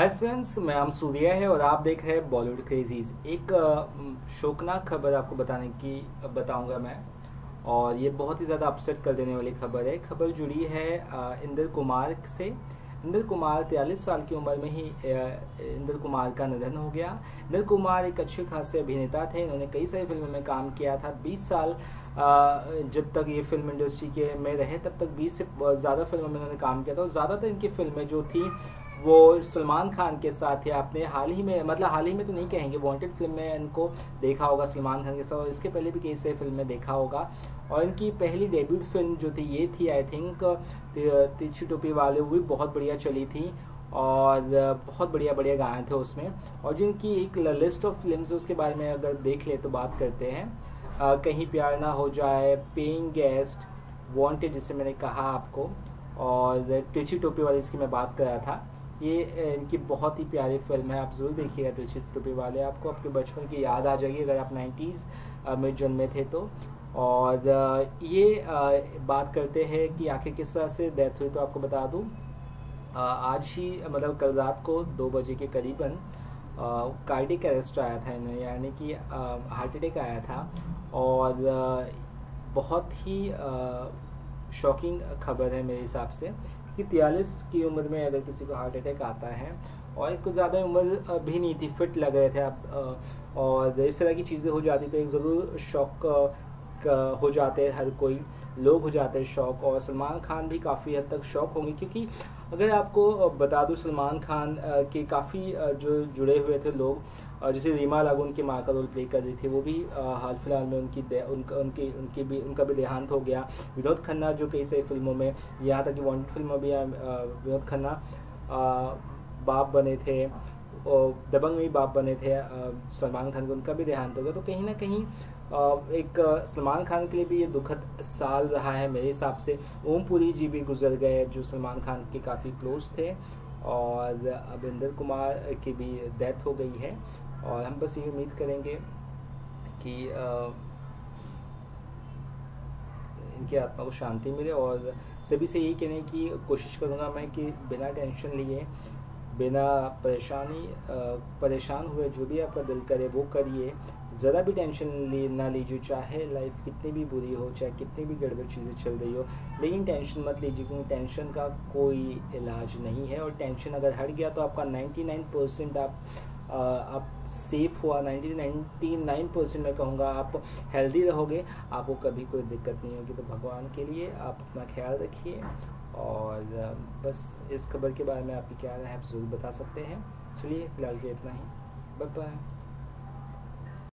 Hi friends मैं नाम सूर्या है और आप देख रहे हैं बॉलीवुड क्रेजीज एक शोकनाक खबर आपको बताने की बताऊँगा मैं। और ये बहुत ही ज़्यादा अपसेट कर देने वाली खबर है। खबर जुड़ी है इंद्र कुमार से। इंद्र कुमार तियालीस साल की उम्र में ही इंद्र कुमार का निधन हो गया। इंद्र कुमार एक अच्छे खासे अभिनेता थे। इन्होंने कई सारी फ़िल्मों में काम किया था। 20 साल जब तक ये फ़िल्म इंडस्ट्री के में रहे, तब तक 20 से ज़्यादा फ़िल्मों में इन्होंने काम किया था। और ज़्यादातर इनकी फ़िल्में जो थी वो सलमान खान के साथ है आपने हाल ही में मतलब हाल ही में तो नहीं कहेंगे वांटेड फ़िल्म में इनको देखा होगा सलमान खान के साथ और इसके पहले भी कई से फ़िल्म में देखा होगा। और इनकी पहली डेब्यूट फ़िल्म जो थी ये थी आई थिंक तिरछी टोपी वाले वो भी बहुत बढ़िया चली थी और बहुत बढ़िया बढ़िया गाने थे उसमें। और जिनकी एक लिस्ट ऑफ़ फ़िल्म उसके बारे में अगर देख ले तो बात करते हैं। अ, कहीं प्यार ना हो जाए पेइंग गेस्ट वांटेड जिसे मैंने कहा आपको और तिरछी टोपी वाली इसकी मैं बात कर रहा था। ये इनकी बहुत ही प्यारी फ़िल्म है, आप ज़रूर देखिएगा तिरछी टोपी वाले। आपको आपके बचपन की याद आ जाएगी अगर आप 90s में जन्मे थे तो। और ये बात करते हैं कि आखिर किस तरह से डेथ हुई तो आपको बता दूँ। आज ही मतलब कल रात को दो बजे के करीबन कार्डिक अरेस्ट आया था इन्हें, यानी कि हार्ट अटैक आया था। और बहुत ही शॉकिंग खबर है मेरे हिसाब से कि तियालीस की उम्र में अगर किसी को हार्ट अटैक आता है और कुछ ज़्यादा उम्र भी नहीं थी फिट लग रहे थे आप और इस तरह की चीज़ें हो जाती तो एक ज़रूर शौक हो जाते हैं, हर कोई लोग हो जाते हैं शौक और सलमान खान भी काफ़ी हद तक शौक होंगे क्योंकि अगर आपको बता दूँ सलमान खान के काफ़ी जो जुड़े हुए थे लोग अ, जैसे रीमा लागू उनकी माँ का रोल प्ले कर रही थी वो भी हाल फ़िलहाल में उनकी दे- उनका उनकी उनकी भी उनका भी देहांत हो गया। विनोद खन्ना जो कई सारी फ़िल्मों में यहाँ तक कि वांटेड फ़िल्म भी विनोद खन्ना बाप बने थे और दबंग में भी बाप बने थे सलमान खान को उनका भी देहांत हो गया। तो कहीं ना कहीं एक सलमान खान के लिए भी ये दुखद साल रहा है मेरे हिसाब से। ओम पुरी जी भी गुजर गए जो सलमान खान के काफ़ी क्लोज थे और अब इंदर कुमार की भी डेथ हो गई है। और हम बस ये उम्मीद करेंगे कि इनकी आत्मा को शांति मिले और सभी से यही कहने की कोशिश करूँगा मैं कि बिना टेंशन लिए, बिना परेशानी परेशान हुए जो भी आपका दिल करे वो करिए। ज़रा भी टेंशन ले, ना लीजिए, चाहे लाइफ कितनी भी बुरी हो, चाहे कितनी भी गड़बड़ चीज़ें चल रही हो, लेकिन टेंशन मत लीजिए क्योंकि टेंशन का कोई इलाज नहीं है और टेंशन अगर हट गया तो आपका 99 परसेंट आप आप सेफ़ हुआ 90 99 परसेंट मैं कहूँगा आप हेल्दी रहोगे, आपको कभी कोई दिक्कत नहीं होगी। तो भगवान के लिए आप अपना ख्याल रखिए और बस इस खबर के बारे में आपकी क्या राय है, आप ज़रूर बता सकते हैं। चलिए, फ़िलहाल के इतना ही। Bye bye